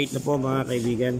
8 na po mga kaibigan.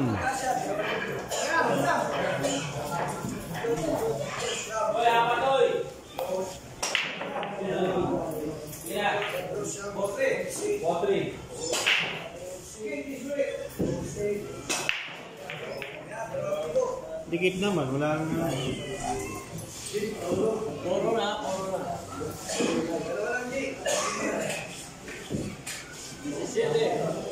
Ayan. Dikit naman, wala nang na. Poro na, poro na. Dalawa lang, G. 17.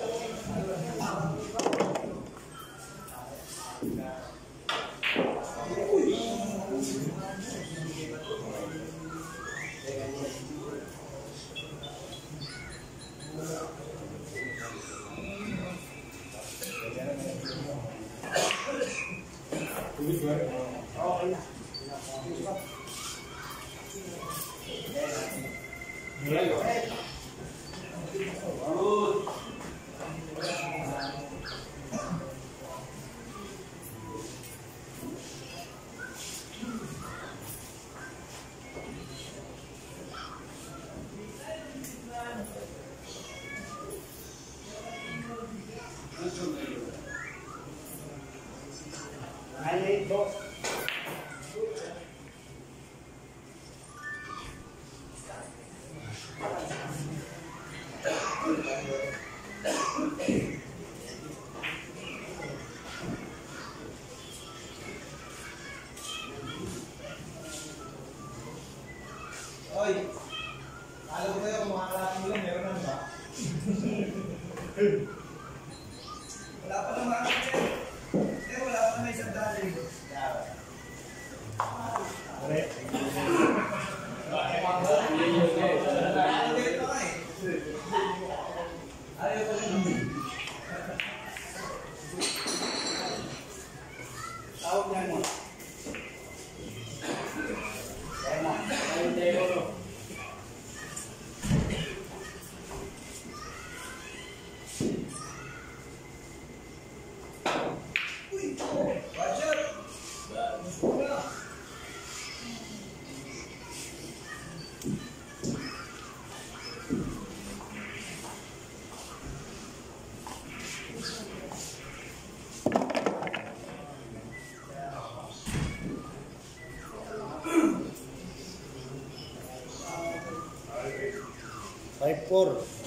por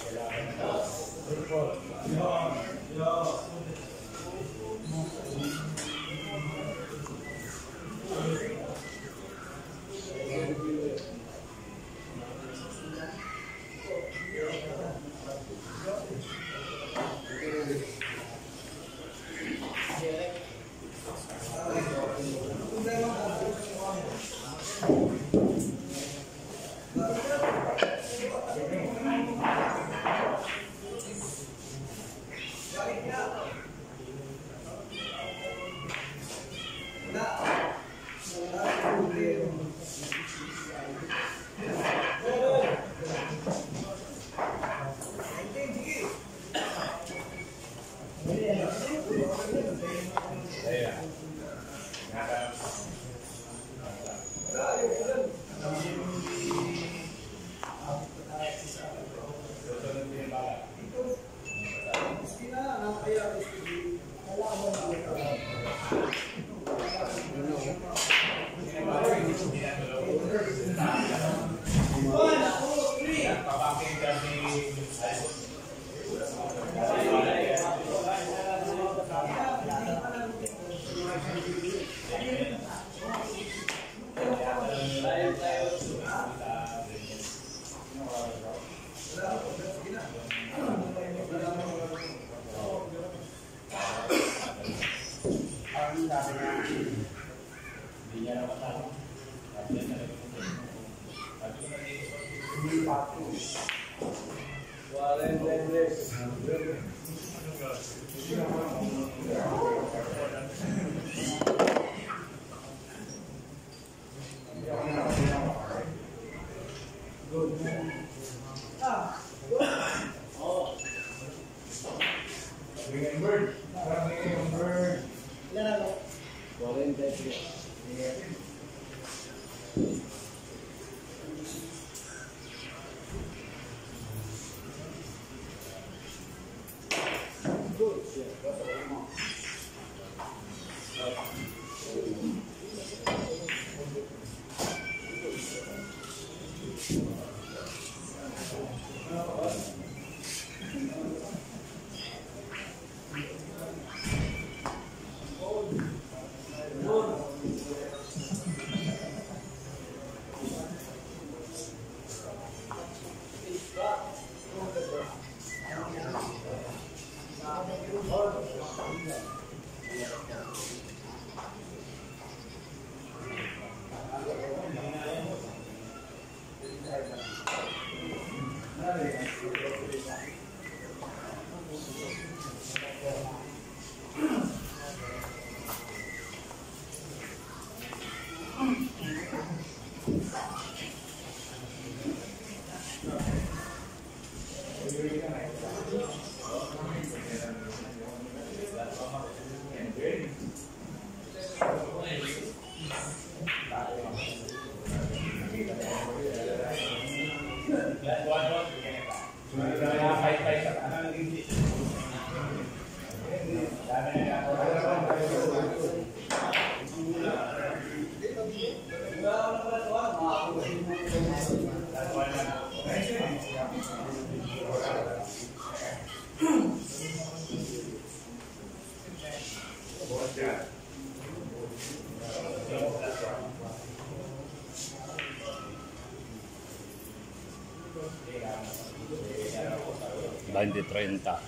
20, 30,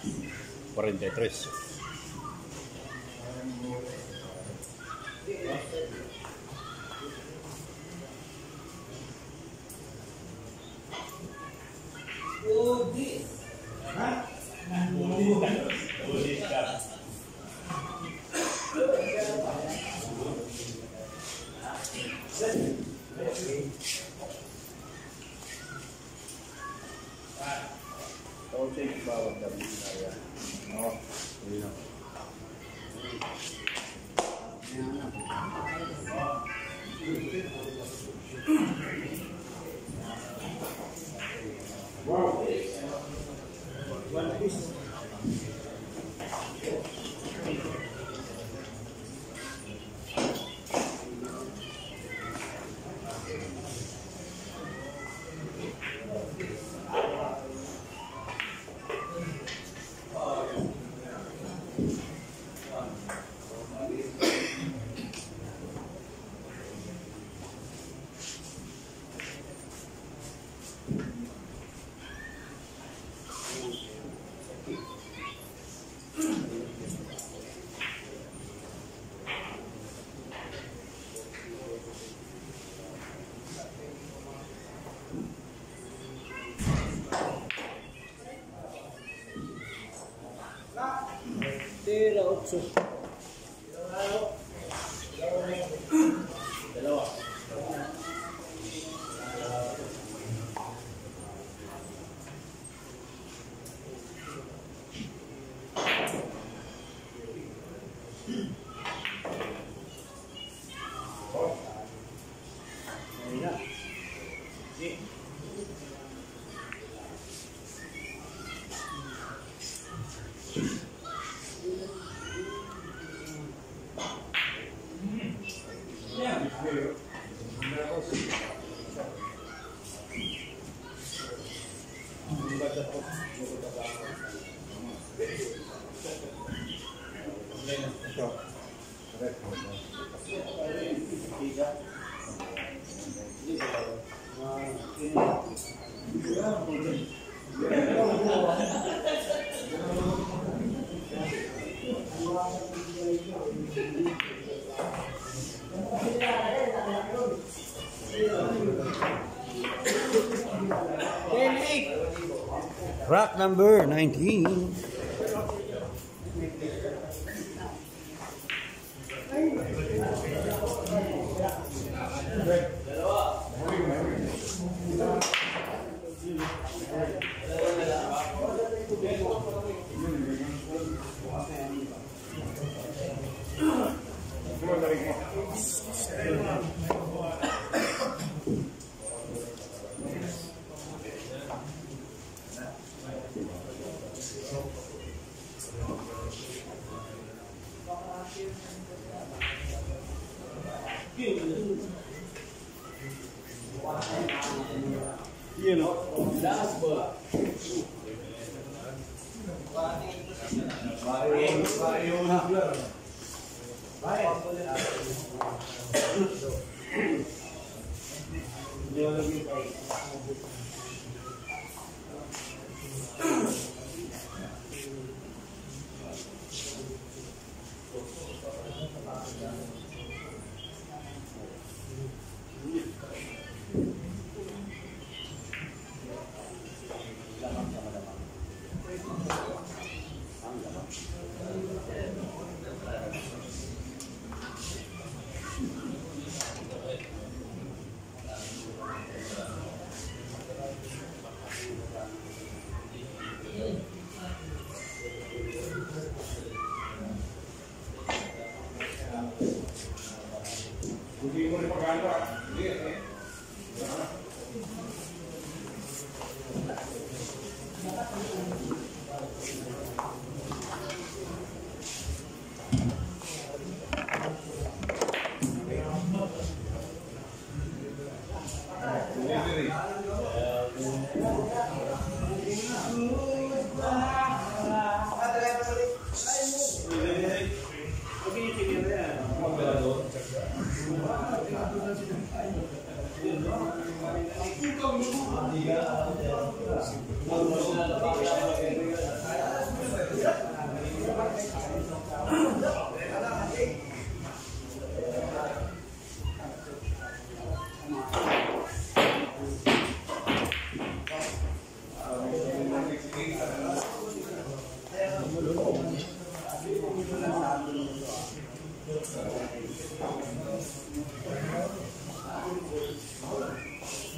43. Number 19.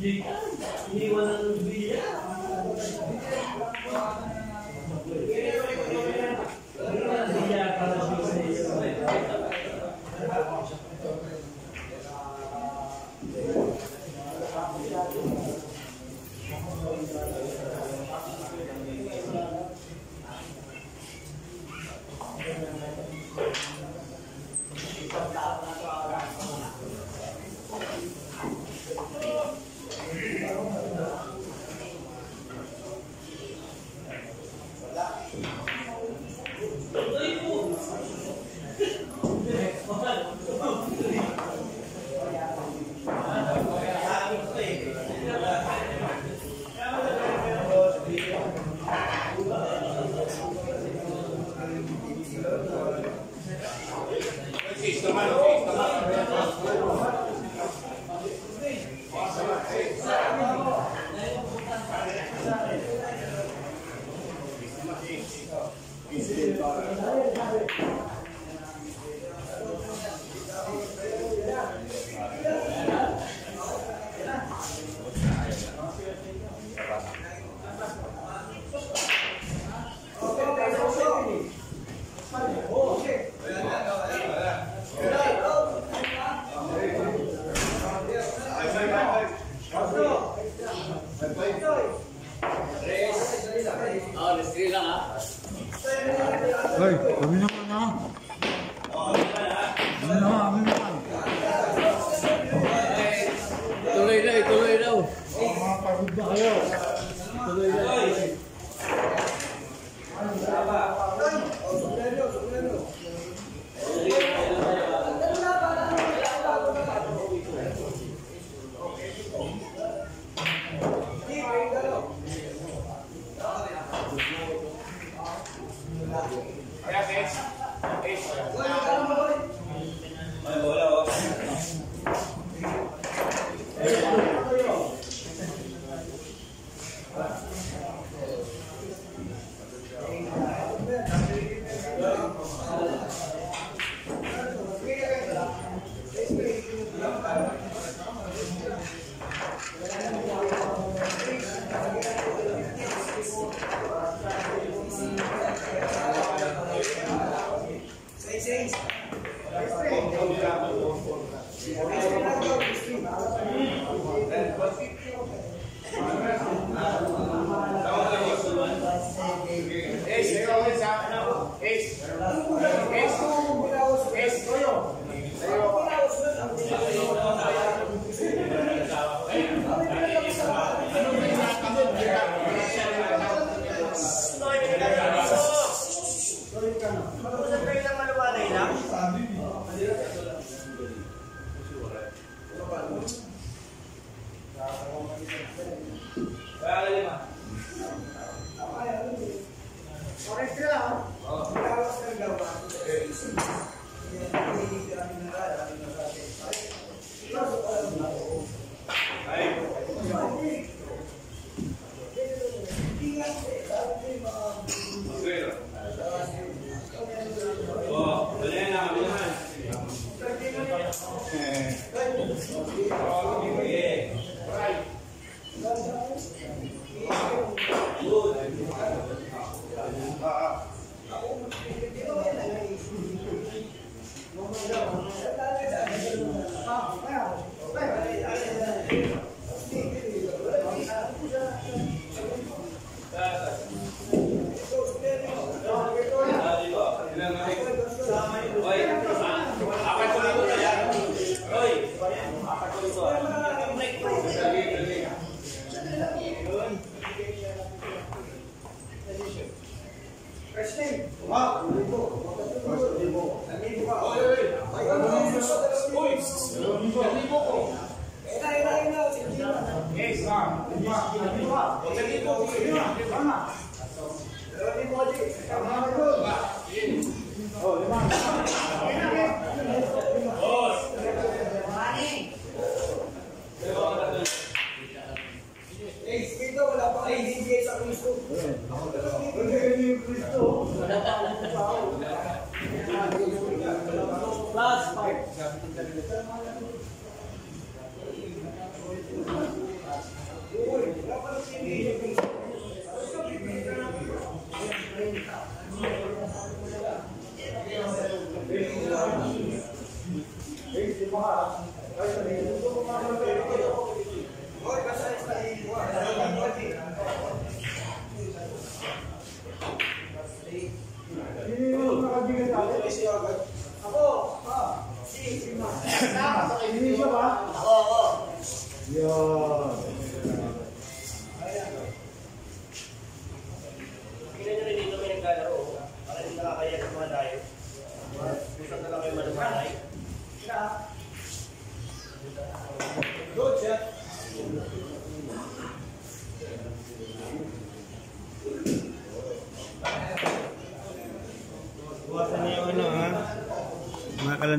Hoy,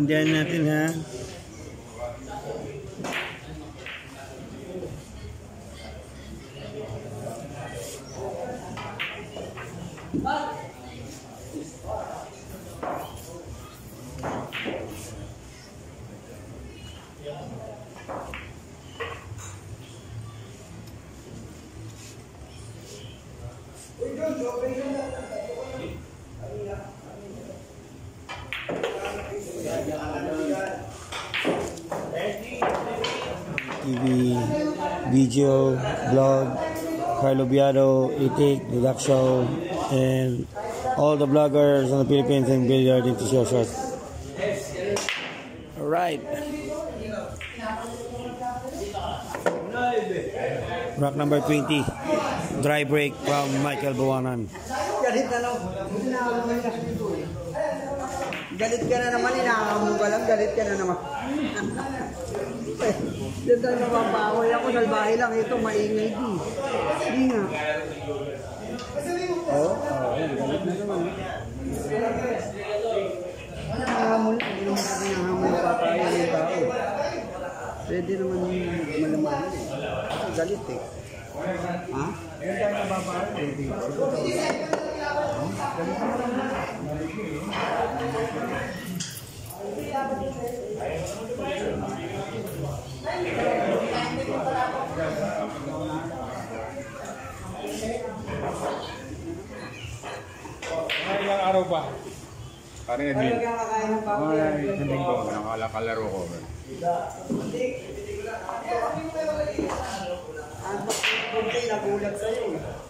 Kalandian natin ha. Video, blog, Carlo Biado, Itik, The Duck Show, and all the bloggers in the Philippines and billiard into show shot. Alright. Rock number 20. Dry break from Michael Buwanan. Galit ka na naman, inaamon ka lang, galit ka na naman. Diyan tayo nababahoy ako, salbahe lang ito, maingay di. Hindi nga. Oo, oh, galit na naman. Nahamon hindi naman natin nahamon pa tayo ng tao. Pwede naman malaman eh. Galit eh. Ha? Diyan tayo nababahoy, pwede. Ilang araw ba? Parang Edwin. Mga isang linggo, nakalakalaro ko. Ang kunti nagulat sa'yo.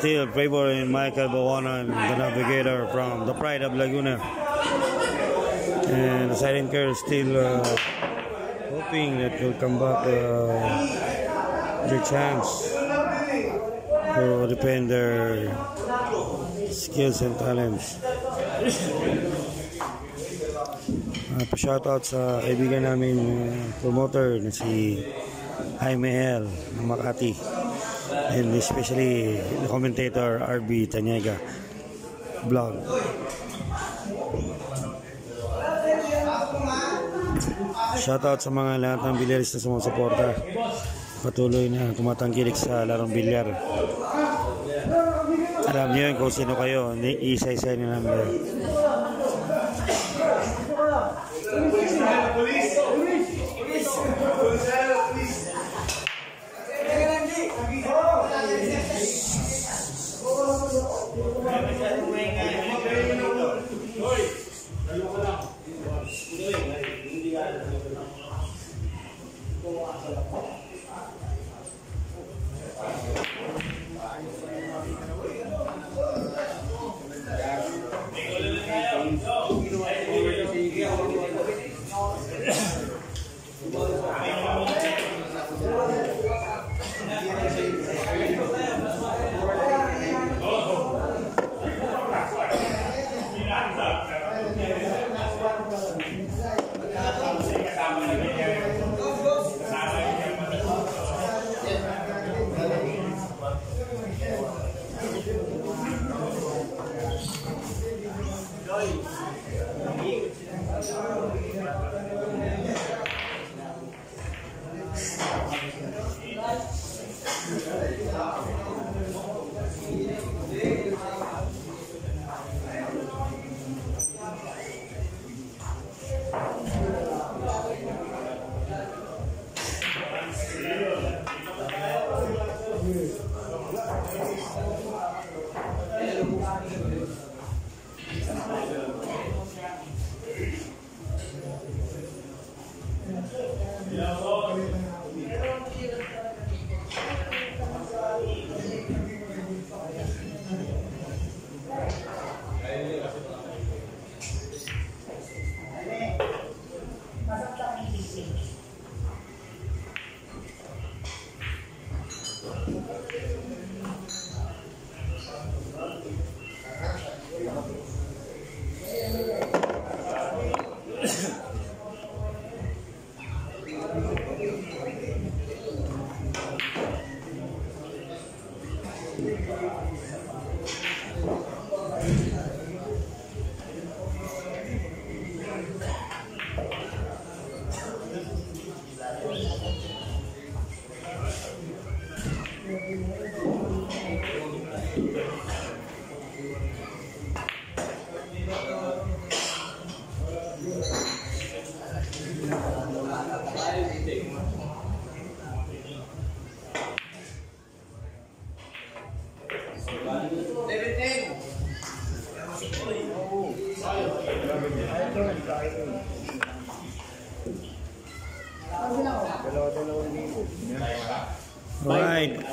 Still favoring Michael Bawanan, the navigator from the Pride of Laguna. And the Silent Girl still uh, hoping that will come back uh, their chance to defend their skills and talents. Uh, pa-shoutout sa kaibigan namin uh, promoter na si Jaime L. Makati and especially the commentator RB Tanyega vlog. Shoutout sa mga lahat ng bilyarista sa mga suporta. Patuloy na tumatangkilik sa larong bilyar. Alam niyo yun kung sino kayo. Isa-isa nyo namin. Hello, hello.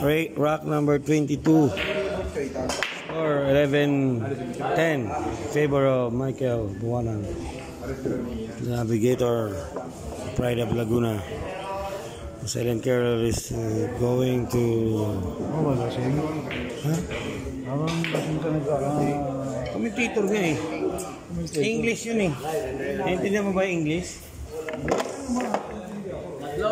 Right, rock number 22 or 11-10 favor of Michael Buwanan, the navigator, Pride of Laguna. Silent Carol is uh, going to... Oh, wala siya. Ha? Habang lasing ka nag-aaral. Commentator nga eh. English yun eh. Naintindihan mo ba yung English? Dito,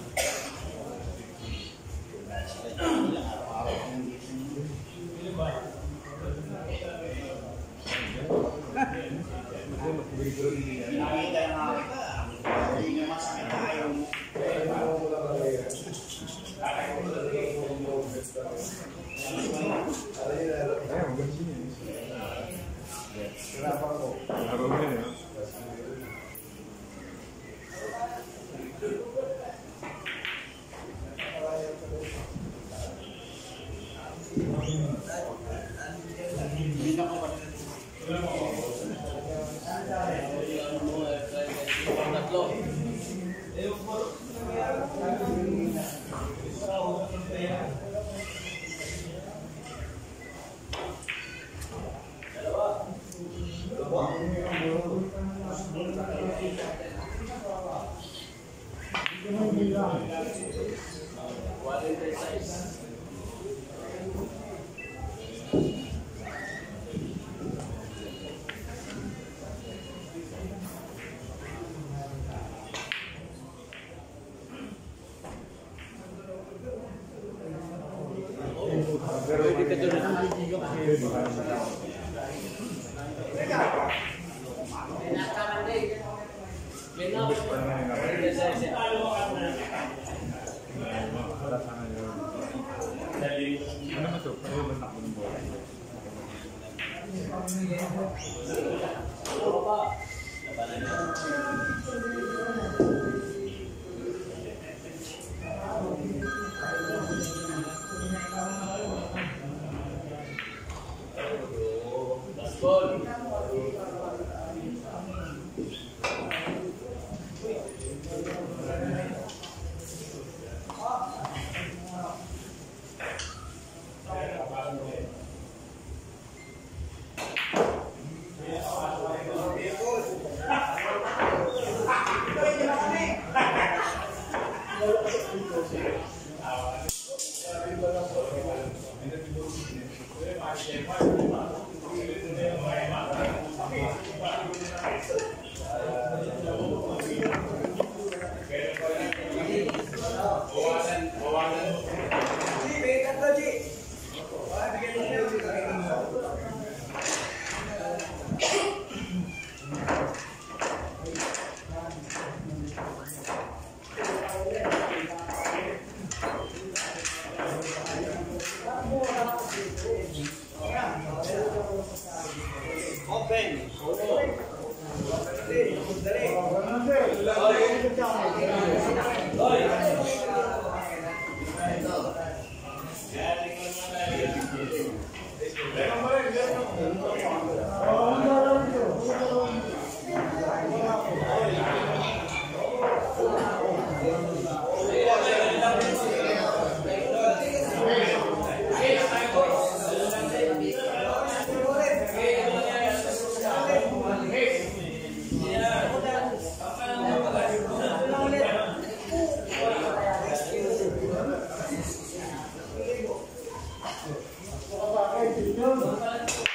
Deus.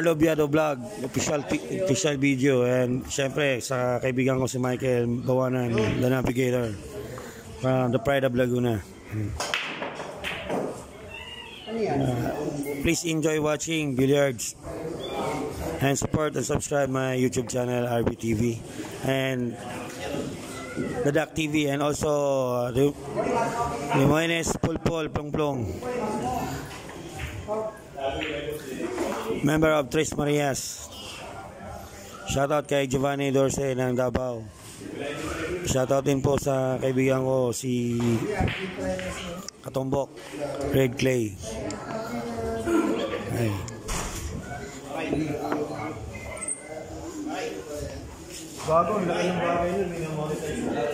Carlo Biado Vlog, official official video and syempre sa kaibigan ko si Michael Bawanan, the navigator from the Pride of Laguna. Ano yan? Please enjoy watching billiards and support and subscribe my YouTube channel RBTV and the Duck TV and also uh, the Limones Pulpol Plong Plong member of Tres Marias shoutout kay Giovanni Dorse ng Davao shoutout din po sa kaibigan ko si Katombok Red Clay ay Bago, laki ng bagay nun. Minamonetize. Ba,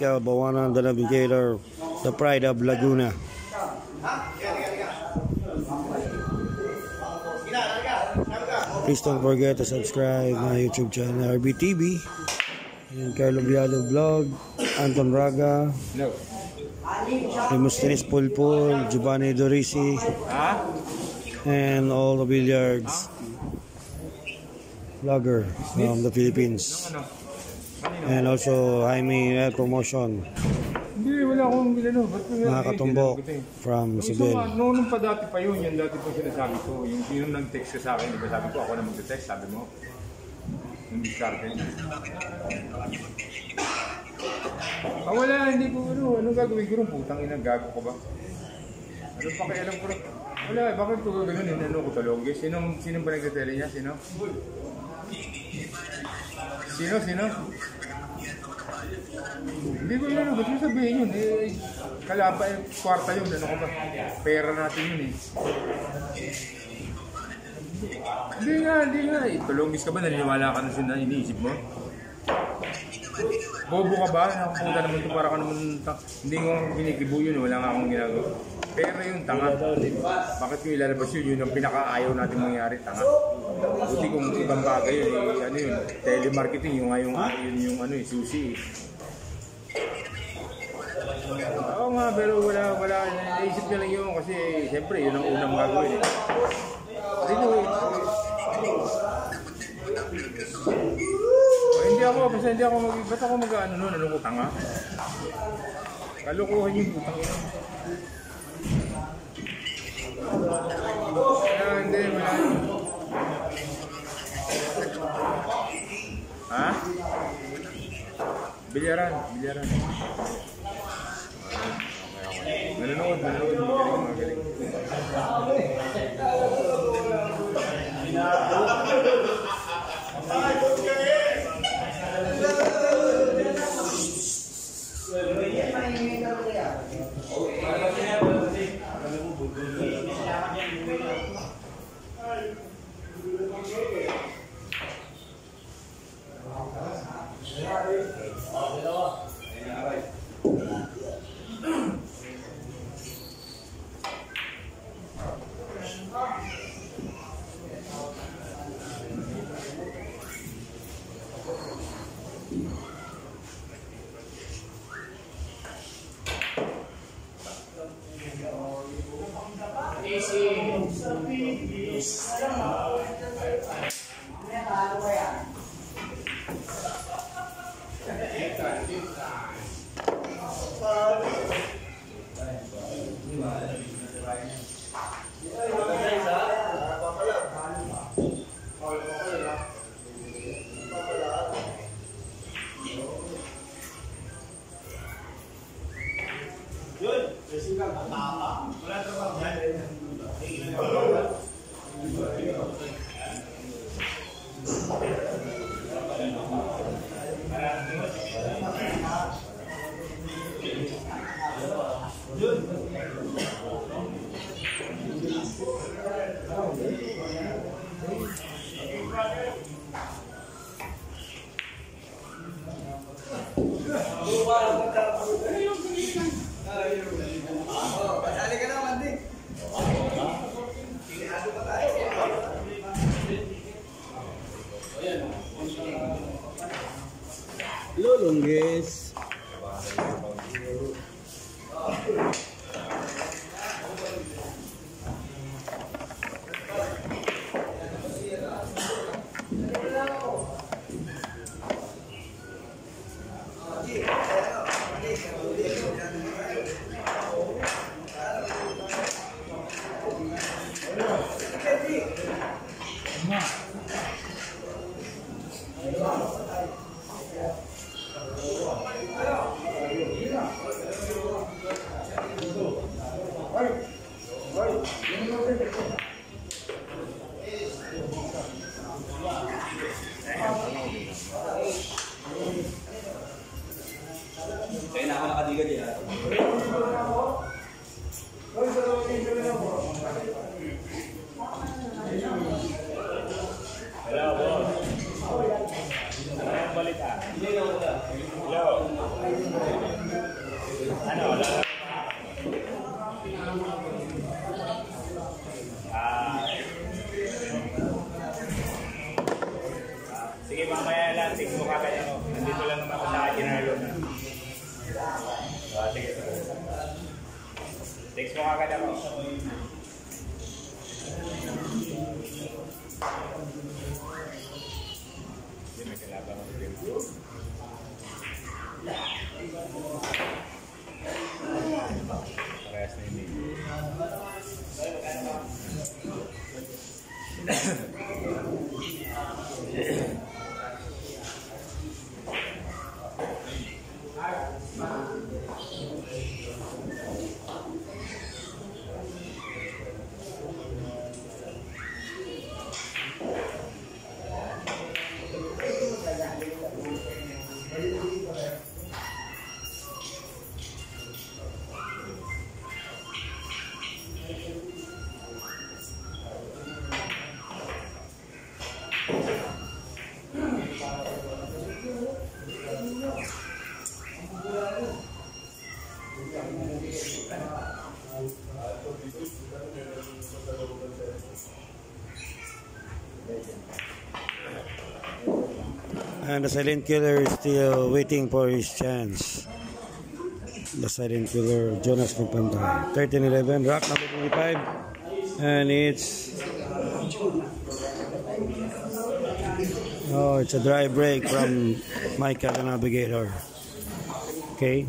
Michael Bawana, the navigator, the pride of Laguna. Please don't forget to subscribe my YouTube channel, RBTV. And Carlo Vialo Vlog, Anton Raga. Demosthenes Pulpul, Giovanni Dorisi, and all the billiards vlogger from the Philippines. And also Jaime Air Promotion, Hindi, wala akong ko mga katumbok from nga, noon nung pa dati pa yun, yung dati pa sinasabi ko, yung sino nag-text ka sa akin, di ba sabi ko, ako na mag-text, sabi mo. Yung diskarte niya. Ah, wala, hindi ko, ano, anong gagawin ko rin, putang ina, gago ko ba? Ano pa kaya alam ko rin? Wala, bakit ko gagawin, ano ko talongge? Sino, sino ba nagtatele niya? Sino? Sino, sino? Hindi ko yun, ba't mo sabihin yun? Eh, kalapa, eh, kwarta yun, ano ko ba? Pera natin yun eh. Hindi nga, hindi nga. Eh, ka ba? Naniniwala ka na siya iniisip mo? Bobo ka ba? Nakapunta naman ito para ka naman... ta- Hindi ko kinikibo yun. Wala nga akong ginagawa. Pera yung tanga. Bakit yung ilalabas yun? Yun ang pinakaayaw natin mangyari. Tanga. Buti kung ibang bagay yun. Eh, ano yun? Telemarketing. Yung nga yung, yun yung ano eh, susi eh. Oo nga, pero wala, wala, naisip ko lang yun kasi siyempre yun ang unang gagawin eh. Hindi ko eh. Oh, hindi ako, basta hindi ako mag, ba't ako mag, ano nun, ano ko, tanga? Kalukuhan yung hindi, wala. Ha? Bilyaran, bilyaran. No, no, no, no, no, no, Thank you. And the silent killer is still waiting for his chance. The silent killer, Jonas Magpantay. 13-11, rock number 25. And it's... Oh, it's a dry break from Micah the Navigator. Okay.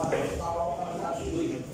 啊，大包，大水壶。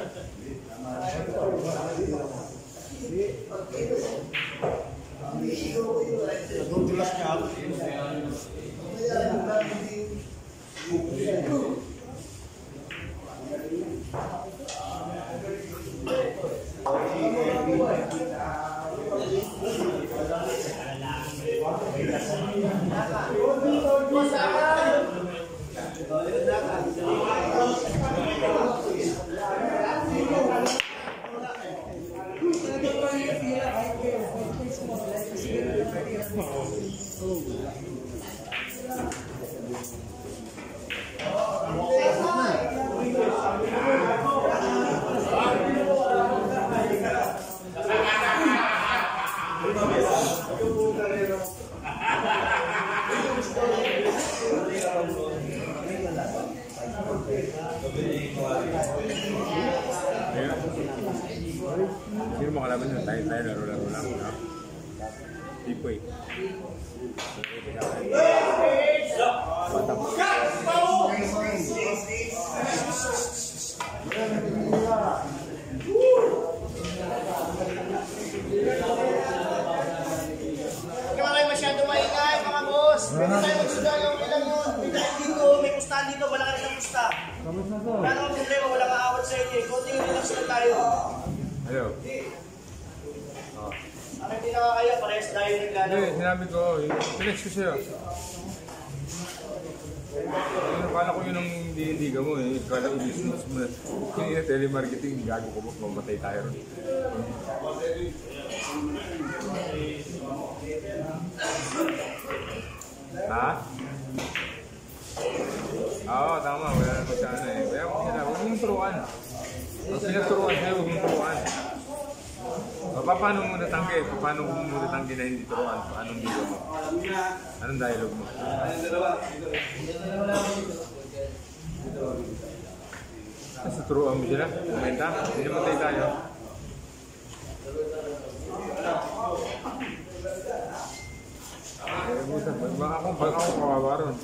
Pag ako kawawa ron.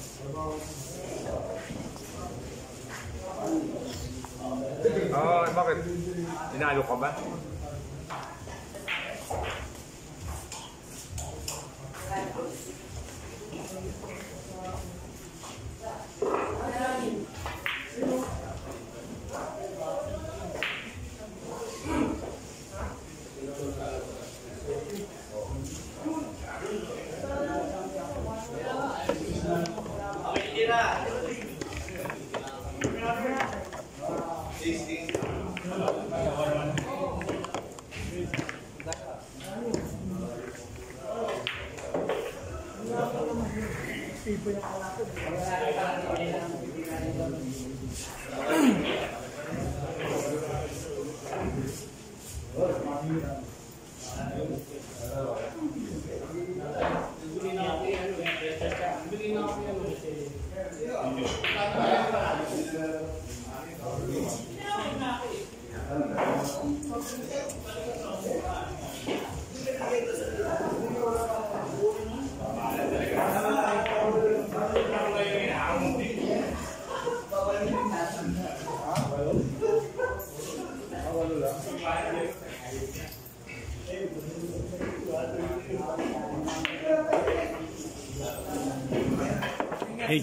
Oo, oh, bakit? Inalo ka ba?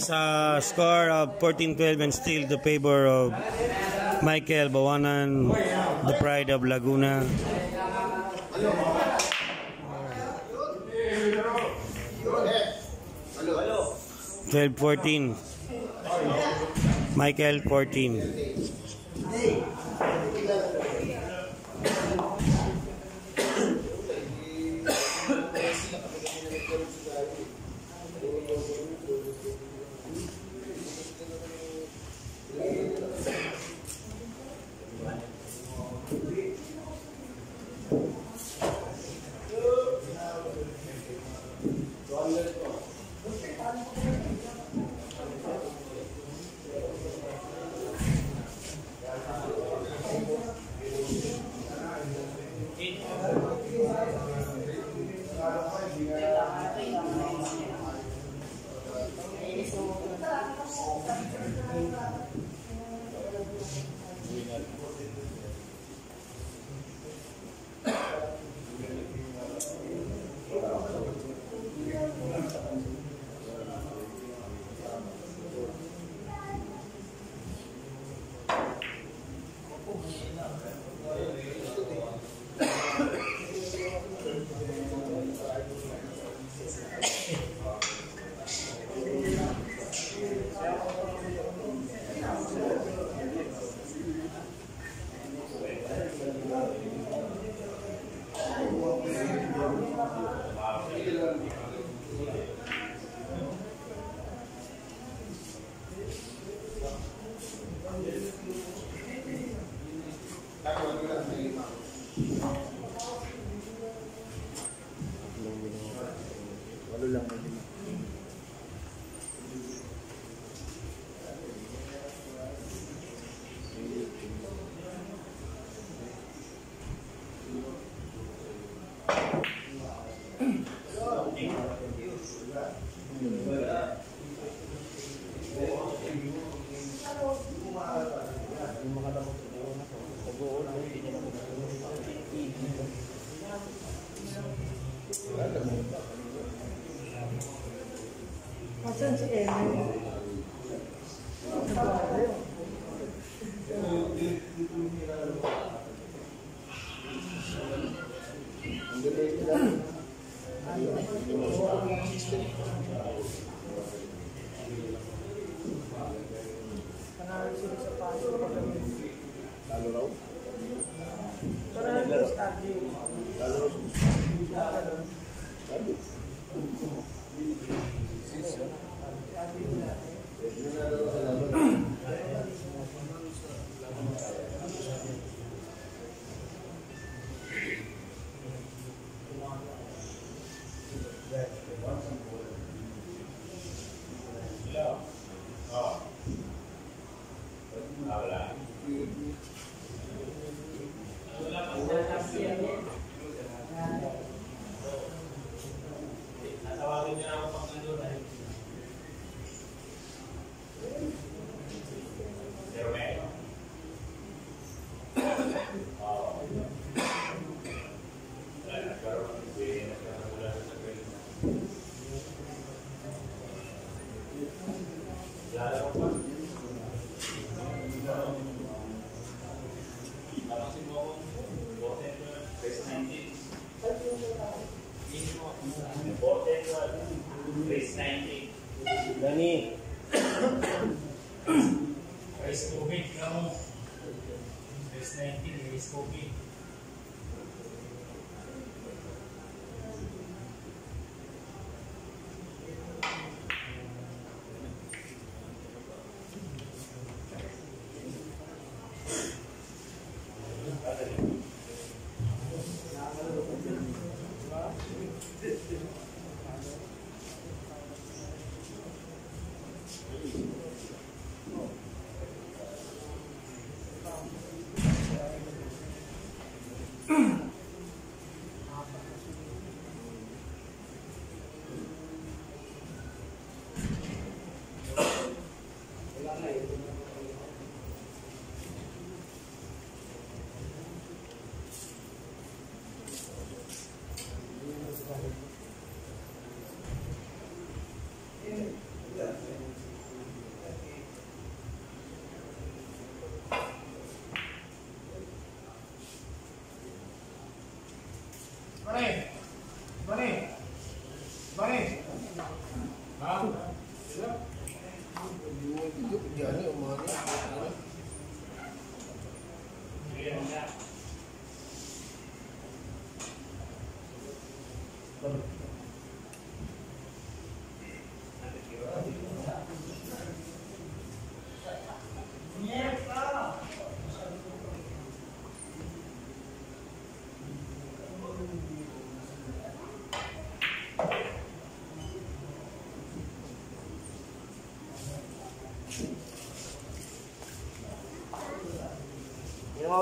is a score of 14-12 and still the favor of Michael Bawanan, the pride of Laguna. Twelve fourteen. Michael fourteen. eh,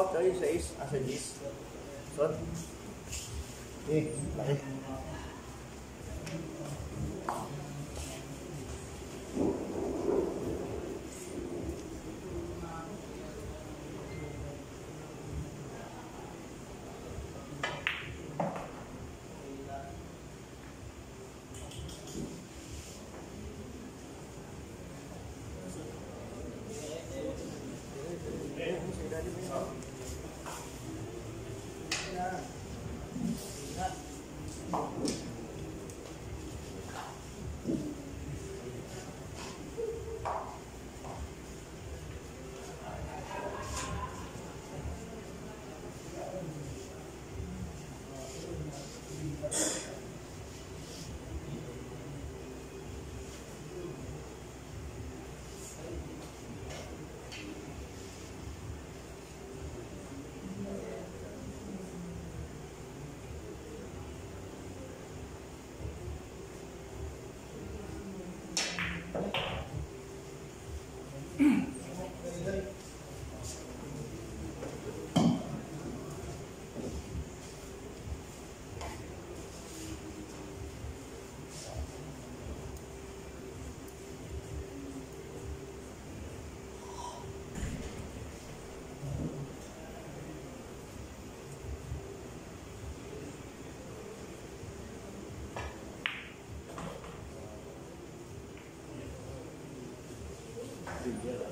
out tayo sa is, asa is. Son? Eh, laki. together.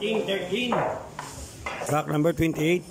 14, 13. Track number 28.